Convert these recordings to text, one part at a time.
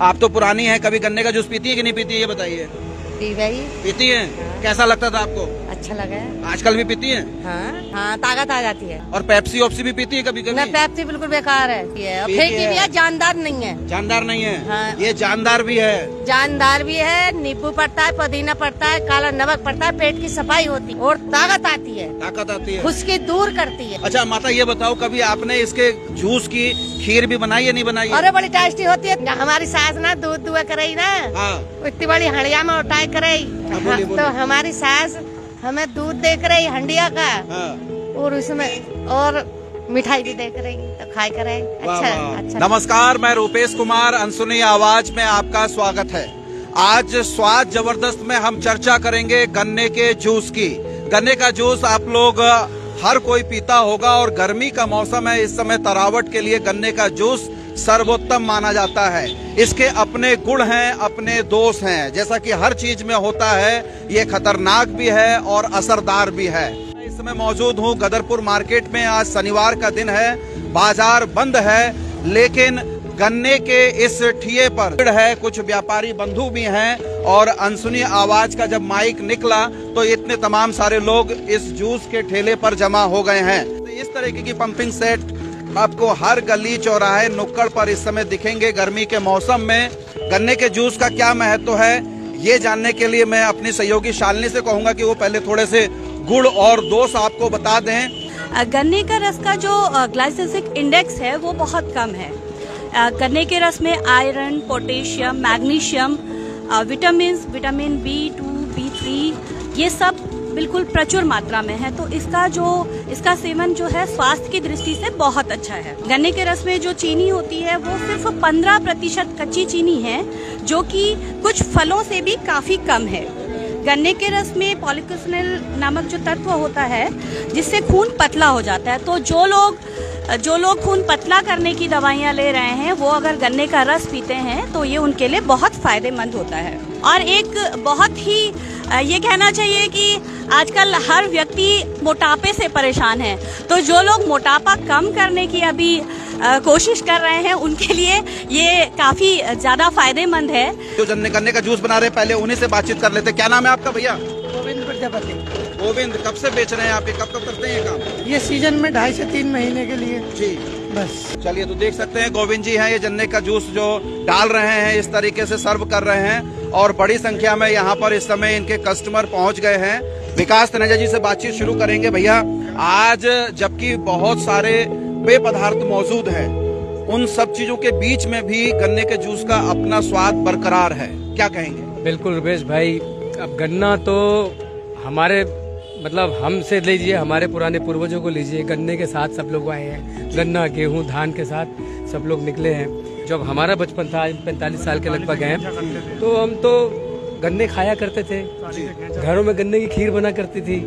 आप तो पुरानी है कभी गन्ने का जूस पीती है कि नहीं पीती है ये बताइए। पी भाई पीती है। कैसा लगता था आपको? अच्छा लगा है। आजकल भी पीती है? हाँ हाँ ताकत आ जाती है। और पेप्सी ओप्सी भी पीती है कभी न कभी पेप्सी बिल्कुल बेकार है फेंकी। भी है जानदार नहीं है। जानदार नहीं है? हाँ। ये जानदार भी है। जानदार भी है नींबू पड़ता है पुदीना पड़ता है काला नमक पड़ता है पेट की सफ़ाई होती है और ताकत आती है। ताकत आती है। खुशकी दूर करती है। अच्छा माता ये बताओ कभी आपने इसके जूस की खीर भी बनाई या नहीं बनाई? अरे बड़ी टेस्टी होती है। हमारी सास ना दूध दुआ करे ना हाँ। इतनी बड़ी हंडिया में उठाई करे हाँ, तो हमारी सास हमें दूध देख रही हंडिया का। हाँ। और उसमें और मिठाई भी देख रही तो खाए करे। अच्छा अच्छा। नमस्कार मैं रूपेश कुमार अनसुनी आवाज़ में आपका स्वागत है। आज स्वाद ज़बरदस्त में हम चर्चा करेंगे गन्ने के जूस की। गन्ने का जूस आप लोग हर कोई पीता होगा और गर्मी का मौसम है इस समय तरावट के लिए गन्ने का जूस सर्वोत्तम माना जाता है। इसके अपने गुण हैं, अपने दोष हैं। जैसा कि हर चीज़ में होता है, ये खतरनाक भी है और असरदार भी है। मैं इस समय मौजूद हूँ, गदरपुर मार्केट में। आज शनिवार का दिन है, बाज़ार बंद है, लेकिन गन्ने के इस ठिए पर भीड़ है, कुछ व्यापारी बंधु भी हैं और अनसुनी आवाज़ का जब माइक निकला तो इतने तमाम सारे लोग इस जूस के ठेले पर जमा हो गए हैं। तो इस तरीके की पंपिंग सेट आपको हर गली, चौराहे, नुक्कड़ पर इस समय दिखेंगे गर्मी के मौसम में। गन्ने के जूस का क्या महत्व है, ये जानने के लिए मैं अपनी सहयोगी शालिनी से कहूँगा कि वो पहले थोड़े से गुड़ और दोष आपको बता दें। गन्ने का रस का जो ग्लाइसेसिक इंडेक्स है, वो बहुत कम है। गन्ने के रस में iron potassium magnesium vitamin vitamin B two B three ये सब बिल्कुल प्रचुर मात्रा में है तो इसका जो, इसका सेवन जो है स्वास्थ्य की दृष्टि से बहुत अच्छा है। गन्ने के रस में जो चीनी होती है, वो सिर्फ़ 15 प्रतिशत कच्ची चीनी है, जो कि कुछ फलों से भी काफ़ी कम है। गन्ने के रस में पॉलिकोसिनेल नामक जो तत्व होता है, जिससे खून पतला हो जाता है तो जो लोग जो लोग खून पतला करने की दवाइयाँ ले रहे हैं, वो अगर गन्ने का रस पीते हैं तो ये उनके लिए बहुत फ़ायदेमंद होता है। और एक बहुत ही ये कहना चाहिए कि आजकल हर व्यक्ति मोटापे से परेशान है। तो जो लोग मोटापा कम करने की अभी कोशिश कर रहे हैं उनके लिए ये काफ़ी ज़्यादा फ़ायदेमंद है। जो जन्ने गन्ने का जूस बना रहे पहले उन्हीं से बातचीत कर लेते। हैं। क्या नाम है आपका भैया? गोविंद प्रजापति। गोविंद कब से बेच रहे हैं आप? ये कब कब करते हैं ये काम? ये सीज़न में ढाई से तीन महीने के लिए। जी। बस। चलिए तो देख सकते हैं गोविंद जी हैं ये जन्ने का जूस जो डाल रहे हैं इस तरीके से सर्व कर रहे हैं और बड़ी संख्या में यहाँ पर इस समय इनके कस्टमर पहुँच गए हैं। विकास तनेजा जी से बातचीत शुरू करेंगे। भैया आज जबकि बहुत सारे पेय पदार्थ मौजूद हैं उन सब चीज़ों के बीच में भी गन्ने के जूस का अपना स्वाद बरकरार है। क्या कहेंगे? बिल्कुल रुपेश भाई अब गन्ना तो हमारे मतलब हमसे लीजिए हमारे पुराने पूर्वजों को लीजिए। गन्ने के साथ सब लोग आए हैं। गन्ना गेहूँ धान के साथ सब लोग निकले हैं। जब हमारा बचपन था पैंतालीस साल के लगभग हैं तो हम तो गन्ने खाया करते थे। घरों में गन्ने की खीर बना करती थी।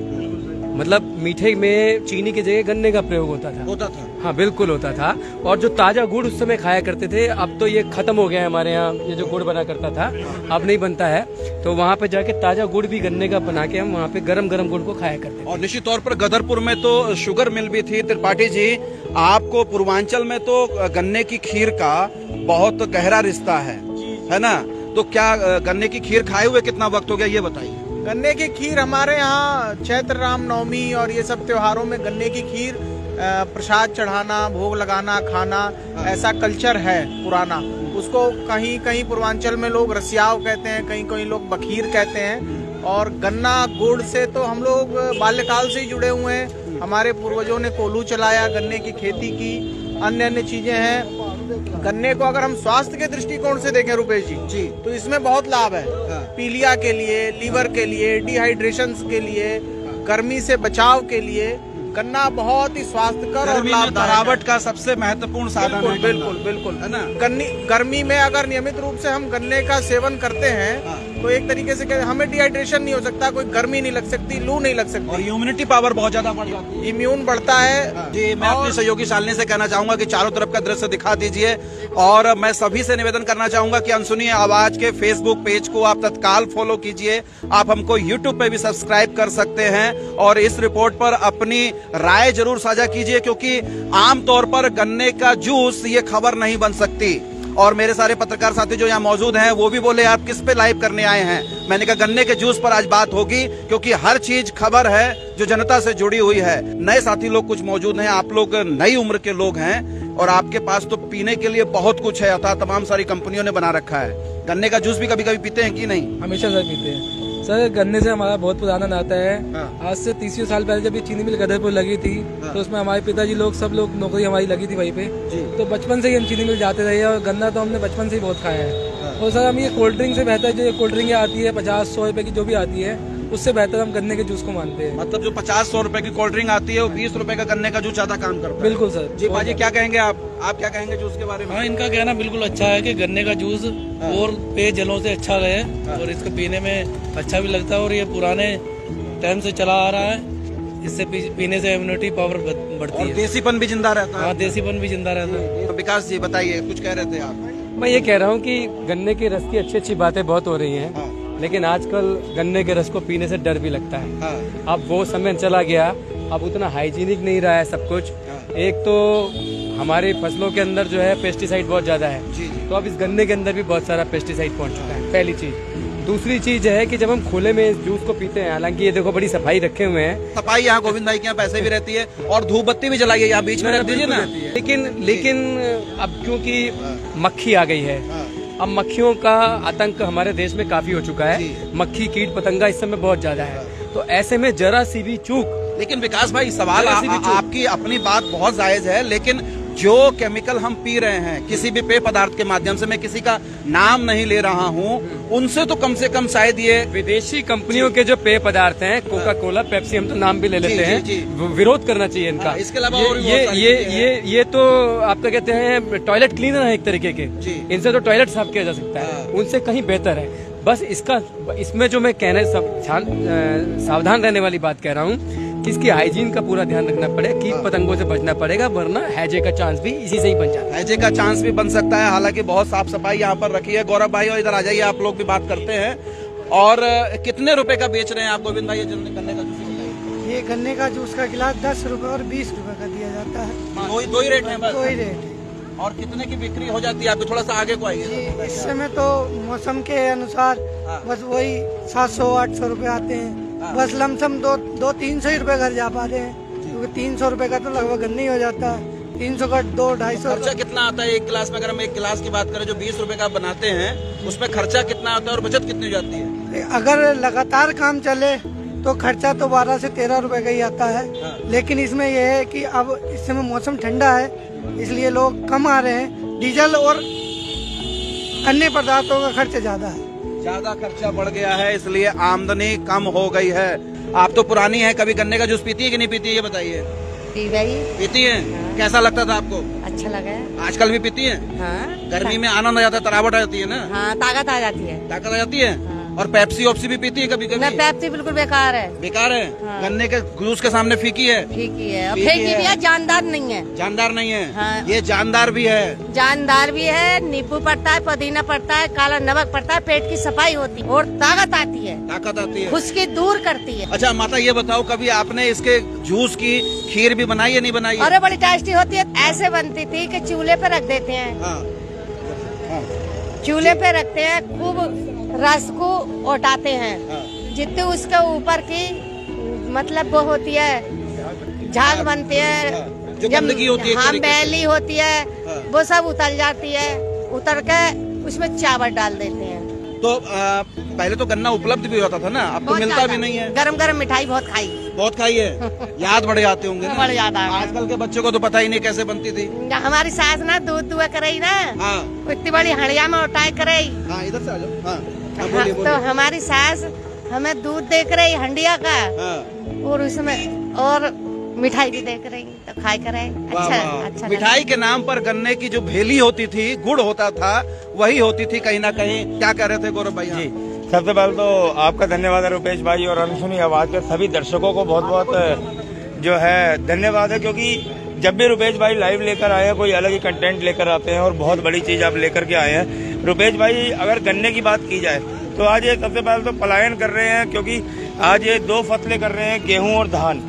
मतलब मीठे में चीनी की जगह गन्ने का प्रयोग होता था। होता था। हाँ बिल्कुल होता था। और जो ताज़ा गुड़ उस समय खाया करते थे अब तो ये खत्म हो गया है हमारे यहाँ ये जो गुड़ बना करता था अब नहीं बनता है। तो वहाँ पे जाके ताज़ा गुड़ भी गन्ने का बना के हम वहाँ पे गरम गरम गुड़ को खाया करते और निश्चित तौर पर गदरपुर में तो शुगर मिल भी थी। त्रिपाठी जी आपको पूर्वांचल में तो गन्ने की खीर का बहुत गहरा रिश्ता है। है ना? तो क्या गन्ने की खीर खाए हुए कितना वक्त हो गया ये बताइए। गन्ने की खीर हमारे यहाँ चैत्र राम नवमी और ये सब त्योहारों में गन्ने की खीर प्रसाद चढ़ाना, भोग लगाना, खाना, ऐसा कल्चर है पुराना। उसको कहीं कहीं पूर्वांचल में लोग रसियाव कहते हैं, कहीं कहीं लोग बखीर कहते हैं। और गन्ना गुड़ से तो हम लोग बाल्यकाल से ही जुड़े हुए हैं। हमारे पूर्वजों ने कोल्हू चलाया, गन्ने की खेती की, अन्य अन्य चीज़ें हैं। गन्ने को अगर हम स्वास्थ्य के दृष्टिकोण से देखें रुपेश जी जी तो इसमें बहुत लाभ है हाँ। पीलिया के लिए लीवर के लिए डिहाइड्रेशन के लिए गर्मी से बचाव के लिए गन्ना बहुत ही स्वास्थ्यकर और लाभदायक का सबसे महत्वपूर्ण साधन है बिल्कुल गन्ना। बिल्कुल बिल्कुल है ना गन्नी गर्मी में अगर नियमित रूप से हम गन्ने का सेवन करते हैं हाँ। तो एक तरीके से हमें डिहाइड्रेशन नहीं हो सकता कोई गर्मी नहीं लग सकती लू नहीं लग सकती। और इम्यूनिटी पावर बहुत ज़्यादा बढ़ जाती है। इम्यून बढ़ता है। जी मैं अपनी सहयोगी शालिनी से कहना चाहूँगा कि चारों तरफ़ का दृश्य दिखा दीजिए। और मैं सभी से निवेदन करना चाहूँगा कि अनसुनी आवाज़ के फेसबुक पेज को आप तत्काल फॉलो कीजिए। आप हमको यूट्यूब पे भी सब्सक्राइब कर सकते हैं और इस रिपोर्ट पर अपनी राय ज़रूर साझा कीजिए क्योंकि आमतौर पर गन्ने का जूस ये खबर नहीं बन सकती। और मेरे सारे पत्रकार साथी जो यहाँ मौजूद हैं, वो भी बोले, आप किस पे लाइव करने आए हैं? मैंने कहा, गन्ने के जूस पर आज बात होगी, क्योंकि हर चीज़ खबर है जो जनता से जुड़ी हुई है। नए साथी लोग कुछ मौजूद हैं, आप लोग नई उम्र के लोग हैं, और आपके पास तो पीने के लिए बहुत कुछ है, अर्थात तमाम सारी कंपनियों ने बना रखा है। गन्ने का जूस भी कभी कभी पीते हैं कि नहीं? हमेशा सर पीते हैं। सर गन्ने से हमारा बहुत पुराना नाता है हाँ। आज से तीसरे साल पहले जब ये चीनी मिल गदरपुर लगी थी हाँ। तो उसमें हमारे पिताजी लोग सब लोग नौकरी हमारी लगी थी वहीं पे तो बचपन से ही हम चीनी मिल जाते रहे और गन्ना तो हमने बचपन से ही बहुत खाया है हाँ। और सर हम ये कोल्ड ड्रिंक से बेहतर जो ये कोल्ड ड्रिंक आती है पचास सौ रुपए की जो भी आती है उससे बेहतर हम गन्ने के जूस को मानते हैं। मतलब जो पचास सौ रूपए की कोल्ड ड्रिंक आती है वो बीस रूपए का गन्ने का जूस ज़्यादा काम करता है। बिल्कुल सर। जी बाजी क्या कहेंगे आप? आप क्या कहेंगे जूस के बारे में? हाँ इनका कहना बिल्कुल अच्छा है की गन्ने का जूस और पेय जलों से अच्छा रहे और इसको पीने में अच्छा भी लगता है और ये पुराने टाइम से चला आ रहा है। इससे पीने से इम्यूनिटी पावर बढ़ती और है। देसीपन भी ज़िंदा रहता हाँ। है देसीपन भी ज़िंदा रहता है। तो विकास जी बताइए कुछ कह रहे थे आप? मैं ये कह रहा हूँ कि गन्ने के रस की अच्छी अच्छी बातें बहुत हो रही हैं। हाँ। लेकिन आजकल गन्ने के रस को पीने से डर भी लगता है। हाँ। अब वो समय चला गया अब उतना हाइजीनिक नहीं रहा है सब कुछ। एक तो हमारी फ़सलों के अंदर जो है पेस्टिसाइड बहुत ज़्यादा है। जी जी। तो अब इस गन्ने के अंदर भी बहुत सारा पेस्टिसाइड पहुँच चुका है पहली चीज़। दूसरी चीज़ है कि जब हम खुले में इस जूस को पीते हैं हालाँकि ये देखो बड़ी सफ़ाई रखे हुए हैं। सफ़ाई यहाँ गोविंद भाई के यहाँ पैसे भी रहती है और धूप बत्ती भी जलाइए यहाँ बीच में रख दीजिए ना। लेकिन लेकिन अब क्योंकि मक्खी आ गई है हाँ। अब मक्खियों का आतंक हमारे देश में काफ़ी हो चुका है। मक्खी कीट पतंगा इस समय बहुत ज़्यादा है। तो ऐसे में जरा सी भी चूक। लेकिन विकास भाई सवाल आ, आ, आपकी अपनी बात बहुत जायज़ है लेकिन जो केमिकल हम पी रहे हैं किसी भी पेय पदार्थ के माध्यम से मैं किसी का नाम नहीं ले रहा हूँ उनसे तो कम से कम शायद ये विदेशी कंपनियों के जो पेय पदार्थ हैं कोका कोला पेप्सी हम तो नाम भी ले लेते हैं। जी, जी। विरोध करना चाहिए इनका। हाँ, इसके अलावा ये ये ये ये ये तो आपका कहते हैं टॉयलेट क्लीनर है एक तरीके के। इनसे तो टॉयलेट साफ़ किया जा सकता हाँ। है। उनसे कहीं बेहतर है। बस इसका इसमें जो मैं कहने सब सावधान रहने वाली बात कह रहा हूँ कि इसकी हाइजीन का पूरा ध्यान रखना पड़ेगा कीट पतंगों से बचना पड़ेगा वरना हैजे का चांस भी इसी से ही बन जाता है। हैजे का चांस भी बन सकता है हालाँकि बहुत साफ़ सफ़ाई यहाँ पर रखी है। गौरव भाई और इधर आ जाइए आप लोग भी बात करते हैं। और कितने रुपए का बेच रहे हैं आप गोविंद भाई ये जल्दी करने का जूस ये गन्ने का जूस का गिलास दस रुपए और बीस रुपए का दिया जाता है। दो ही दो ही रेट है दो ही रेट है। और कितने की बिक्री हो जाती है आपकी थोड़ा सा आगे को आइए इस समय तो मौसम के अनुसार हाँ। बस वही सात सौ आठ सौ रूपए आते हाँ। हैं। बस लमसम दो दो तीन सौ ही रुपए घर जा पाते हैं। क्योंकि तीन सौ रुपए का तो लगभग गन्ने ही हो जाता है। तीन सौ का दो ढाई सौ। खर्चा कितना आता है एक गिलास में? अगर हम एक गिलास की बात करें जो बीस रुपए का बनाते हैं उसमें खर्चा कितना आता है और बचत कितनी हो जाती है? अगर लगातार काम चले तो खर्चा तो बारह से तेरह रुपए का ही आता हाँ। है। लेकिन इसमें यह है कि अब इस समय मौसम ठंडा है इसलिए लोग कम आ रहे हैं। डीजल और अन्य पदार्थों का खर्च ज़्यादा है। ज़्यादा खर्चा बढ़ गया है इसलिए आमदनी कम हो गई है। आप तो पुरानी है कभी गन्ने का जूस पीती है कि नहीं पीती है ये बताइए। पीती है? हाँ। कैसा लगता था आपको? अच्छा लगा। है आजकल भी पीती है? हाँ। गर्मी में आनंद आ जाता है तरावट आ जाती है ना? हाँ ताकत आ जाती है। ताकत आ जाती है। और पेप्सी ओप्सी भी पीती है कभी कभी पेप्सी बिल्कुल बेकार है। बेकार है? हाँ। गन्ने के जूस के सामने फीकी है? फीकी है। और फीकी भी है। जानदार नहीं है। जानदार नहीं है? हाँ। ये जानदार भी है। जानदार भी है नींबू पड़ता है पुदीना पड़ता है काला नमक पड़ता है पेट की सफ़ाई होती है और ताकत आती है। ताकत आती है। खुश्की दूर करती है। अच्छा माता ये बताओ कभी आपने इसके जूस की खीर भी बनाई है नहीं बनाई अरे बड़ी टेस्टी होती है। ऐसे बनती थी कि चूल्हे पे रख देते हाँ। हाँ। चूल्हे पे रखते हैं खूब रस को उठाते हैं। हाँ। जितने उसके ऊपर की मतलब वो होती है झाग बनती है जब- होती है हाँ तरीके से। मैली होती है। वो सब उतर जाती है उतर के उसमें चावल डाल देते हैं। तो आ, पहले तो गन्ना उपलब्ध भी होता था ना अब तो मिलता भी नहीं है। गरम गरम मिठाई बहुत खाई। बहुत खाई है। याद बड़े जाते होंगे ना। याद आते हैं। आजकल के बच्चों को तो पता ही नहीं कैसे बनती थी। हमारी सास ना दूध दुआ करे ना हाँ। इतनी बड़ी हड़िया में उठाई करे हाँ इधर से आ जाओ। हाँ। हाँ, तो हमारी सास हमें दूध देख रही हंडिया का। हाँ। और उसमें और मिठाई भी देख रही तो खाई करे। अच्छा। अच्छा मिठाई के नाम पर गन्ने की जो भेली होती थी गुड़ होता था वही होती थी कहीं ना कहीं। क्या कह रहे थे गौरव भाई जी सबसे पहले तो आपका धन्यवाद है रुपेश भाई और अनसुनी आवाज़ के सभी दर्शकों को बहुत बहुत जो है धन्यवाद है क्योंकि जब भी रुपेश भाई लाइव लेकर आए हैं कोई अलग ही कंटेंट लेकर आते हैं और बहुत बड़ी चीज़ आप लेकर के आए हैं। रुपेश भाई अगर गन्ने की बात की जाए तो आज ये सबसे पहले तो पलायन कर रहे हैं क्योंकि आज ये दो फ़सलें कर रहे हैं गेहूँ और धान।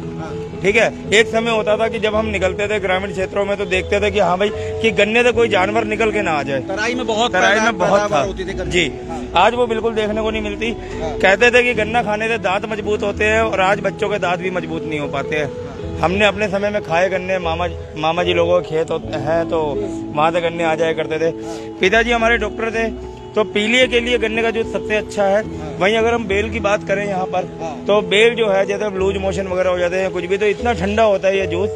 ठीक है? एक समय होता था कि जब हम निकलते थे ग्रामीण क्षेत्रों में तो देखते थे कि हाँ भाई कि गन्ने से कोई जानवर निकल के ना आ जाए। तराई में बहुत तराई में बहुत था। जी। की। आज वो बिल्कुल देखने को नहीं मिलती। कहते थे कि गन्ना खाने से दांत मज़बूत होते हैं और आज बच्चों के दांत भी मज़बूत नहीं हो पाते हैं। हमने अपने समय में खाए गन्ने मामा मामा जी लोगों के खेत होते हैं तो वहाँ से गन्ने आ जाया करते थे। पिताजी हमारे डॉक्टर थे तो पीलिए के लिए गन्ने का जूस सबसे अच्छा है वहीं अगर हम बेल की बात करें यहाँ पर तो बेल जो है जैसे लूज मोशन वगैरह हो जाते हैं कुछ भी तो इतना ठंडा होता है ये जूस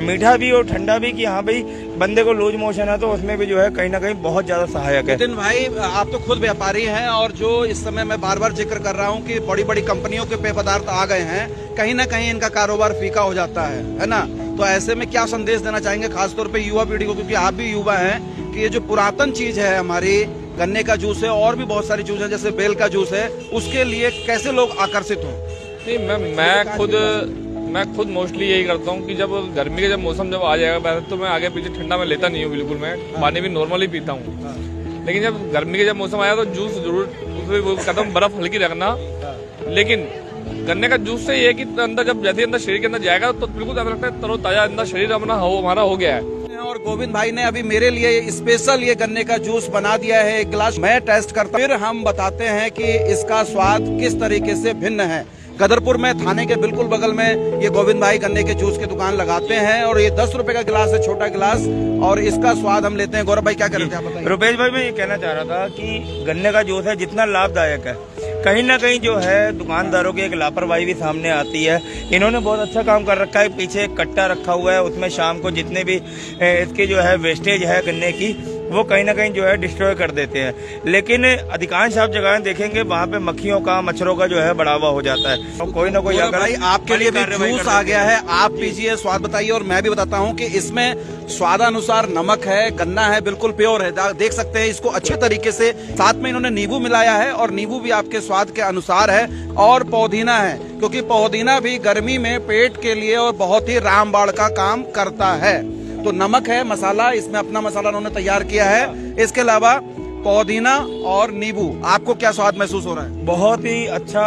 मीठा भी और ठंडा भी कि हाँ भाई बंदे को लूज मोशन है तो उसमें भी जो है कहीं ना कहीं बहुत ज़्यादा सहायक है। नितिन भाई आप तो खुद व्यापारी हैं और जो इस समय मैं बार बार ज़िक्र कर रहा हूँ कि बड़ी बड़ी कंपनियों के पेय पदार्थ आ गए हैं कहीं ना कहीं इनका कारोबार फीका हो जाता है है ना? तो ऐसे में क्या संदेश देना चाहेंगे खासतौर पर युवा पीढ़ी को? क्योंकि आप भी युवा हैं कि ये जो पुरातन चीज़ है हमारी गन्ने का जूस है और भी बहुत सारी चीज़ है जैसे बेल का जूस है उसके लिए कैसे लोग आकर्षित हों? नहीं मैं मैं खुद मैं खुद मोस्टली यही करता हूँ कि जब गर्मी का जब मौसम जब आ जाएगा वैसे तो मैं आगे पीछे ठंडा में लेता नहीं हूँ बिल्कुल मैं पानी भी नॉर्मली पीता हूँ। लेकिन जब गर्मी का जब मौसम आया तो जूस ज़रूर उसमें वो कदम बर्फ़ हल्की रखना। लेकिन गन्ने का जूस से ये है कि अंदर जब जैसे अंदर शरीर के अंदर जाएगा तो बिल्कुल ऐसा लगता है तरोताजा अंदर शरीर अपना हो हमारा हो गया है। और गोविंद भाई ने अभी मेरे लिए स्पेशल ये गन्ने का जूस बना दिया है एक गिलास। मैं टेस्ट करता हूँ। फिर हम बताते हैं कि इसका स्वाद किस तरीके से भिन्न है। गदरपुर में थाने के बिल्कुल बगल में ये गोविंद भाई गन्ने के जूस की दुकान लगाते हैं और ये दस रुपए का गिलास है, छोटा गिलास, और इसका स्वाद हम लेते हैं। गौरव भाई क्या कर रहे थे रुपेश भाई, मैं ये कहना चाह रहा था कि गन्ने का जूस है, जितना लाभदायक है। कहीं ना कहीं जो है, दुकानदारों की एक लापरवाही भी सामने आती है। इन्होंने बहुत अच्छा काम कर रखा है, पीछे एक कट्टा रखा हुआ है, उसमें शाम को जितने भी इसके जो है वेस्टेज है गन्ने की वो कहीं ना कहीं जो है डिस्ट्रॉय कर देते हैं। लेकिन अधिकांश आप जगह देखेंगे वहाँ पे मक्खियों का मच्छरों का जो है बढ़ावा हो जाता है। तो कोई ना कोई अगर भाई आपके लिए भी जूस आ गया है। आप पीजिए स्वाद बताइए और मैं भी बताता हूँ कि इसमें स्वादानुसार नमक है गन्ना है बिल्कुल प्योर है। देख सकते हैं इसको अच्छे तरीके से। साथ में इन्होंने नींबू मिलाया है और नींबू भी आपके स्वाद के अनुसार है और पौधीना है क्योंकि पौधीना भी गर्मी में पेट के लिए और बहुत ही रामबाड़ का काम करता है। तो नमक है मसाला इसमें अपना मसाला उन्होंने तैयार किया है। इसके अलावा पौधीना और नींबू। आपको क्या स्वाद महसूस हो रहा है? बहुत ही अच्छा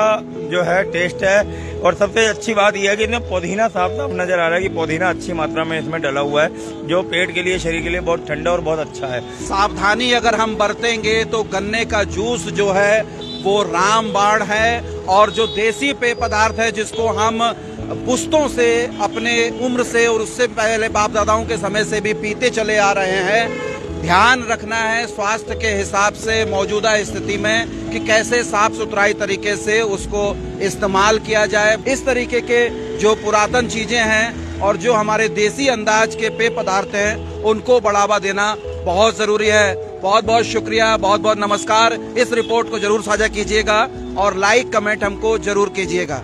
जो है टेस्ट है। और सबसे अच्छी बात यह है कि इसमें पुदीना साफ़ साफ़ नज़र आ रहा है कि पुदीना अच्छी मात्रा में इसमें डला हुआ है जो पेट के लिए शरीर के लिए बहुत ठंडा और बहुत अच्छा है। सावधानी अगर हम बरतेंगे तो गन्ने का जूस जो है वो रामबाण है। और जो देसी पेय पदार्थ है जिसको हम पुस्तों से, अपने उम्र से और उससे पहले बाप दादाओं के समय से भी पीते चले आ रहे हैं। ध्यान रखना है स्वास्थ्य के हिसाब से मौजूदा स्थिति में कि कैसे साफ़ सुथराई तरीके से उसको इस्तेमाल किया जाए। इस तरीके के जो पुरातन चीज़ें हैं और जो हमारे देसी अंदाज के पेय पदार्थ हैं, उनको बढ़ावा देना बहुत ज़रूरी है। बहुत बहुत शुक्रिया बहुत बहुत नमस्कार। इस रिपोर्ट को ज़रूर साझा कीजिएगा और लाइक, कमेंट हमको ज़रूर कीजिएगा।